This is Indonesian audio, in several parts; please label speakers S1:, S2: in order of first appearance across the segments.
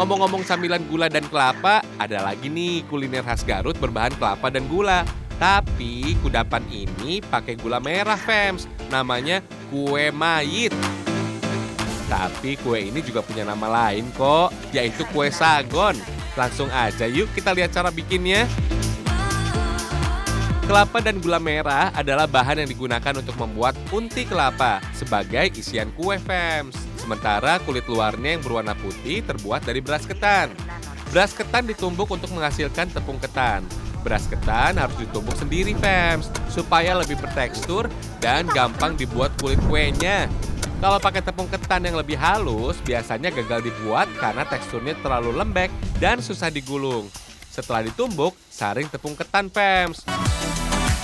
S1: Ngomong-ngomong camilan gula dan kelapa, ada lagi nih kuliner khas Garut berbahan kelapa dan gula. Tapi kudapan ini pakai gula merah, Fems. Namanya kue mayit. Tapi kue ini juga punya nama lain kok, yaitu kue sagon. Langsung aja yuk kita lihat cara bikinnya. Kelapa dan gula merah adalah bahan yang digunakan untuk membuat unti kelapa sebagai isian kue Fems. Sementara kulit luarnya yang berwarna putih terbuat dari beras ketan. Beras ketan ditumbuk untuk menghasilkan tepung ketan. Beras ketan harus ditumbuk sendiri Fems, supaya lebih bertekstur dan gampang dibuat kulit kuenya. Kalau pakai tepung ketan yang lebih halus, biasanya gagal dibuat karena teksturnya terlalu lembek dan susah digulung. Setelah ditumbuk, saring tepung ketan Fems.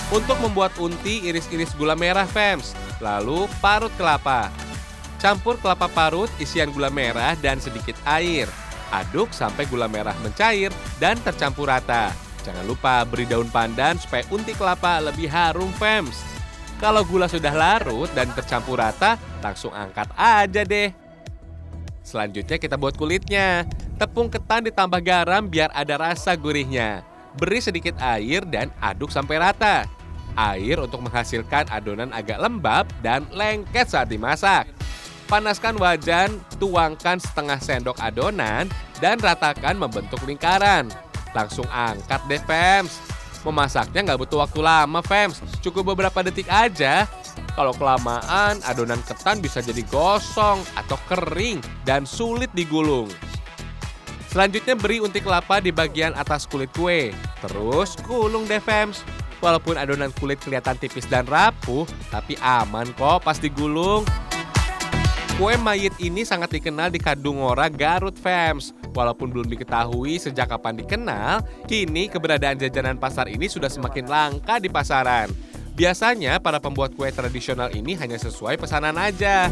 S1: Untuk membuat unti, iris-iris gula merah Fems, lalu parut kelapa. Campur kelapa parut, isian gula merah, dan sedikit air. Aduk sampai gula merah mencair dan tercampur rata. Jangan lupa beri daun pandan supaya unti kelapa lebih harum Fems. Kalau gula sudah larut dan tercampur rata, langsung angkat aja deh. Selanjutnya kita buat kulitnya. Tepung ketan ditambah garam biar ada rasa gurihnya. Beri sedikit air dan aduk sampai rata. Air untuk menghasilkan adonan agak lembab dan lengket saat dimasak. Panaskan wajan, tuangkan setengah sendok adonan, dan ratakan membentuk lingkaran. Langsung angkat deh, Fems. Memasaknya nggak butuh waktu lama, Fems. Cukup beberapa detik aja. Kalau kelamaan, adonan ketan bisa jadi gosong atau kering dan sulit digulung. Selanjutnya beri unti kelapa di bagian atas kulit kue. Terus gulung deh, Fems. Walaupun adonan kulit kelihatan tipis dan rapuh, tapi aman kok pas digulung. Kue mayit ini sangat dikenal di Kadungora, Garut, Fems. Walaupun belum diketahui sejak kapan dikenal, kini keberadaan jajanan pasar ini sudah semakin langka di pasaran. Biasanya para pembuat kue tradisional ini hanya sesuai pesanan aja.